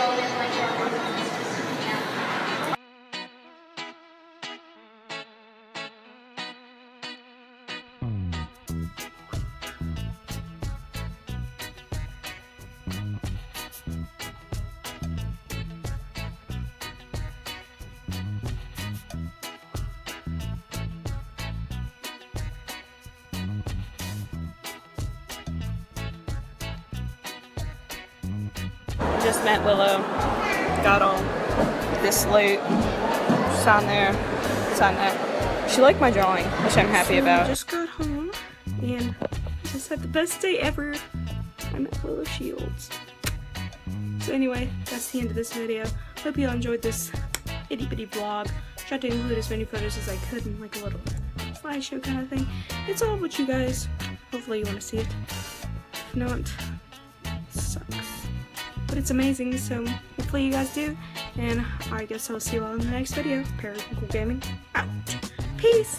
Golden Winter Just met Willow. Got on this late. Sign there. Sign there. She liked my drawing, which I'm happy So, about. just got home and just had the best day ever. I met Willow Shields. So anyway, that's the end of this video. Hope you all enjoyed this itty bitty vlog. Tried to include as many photos as I could in like a little slideshow kind of thing. It's all about you guys. Hopefully you want to see it. If not, it sucks. But it's amazing, so hopefully you guys do. And I guess I'll see you all in the next video. Periwinkle Gaming out. Peace!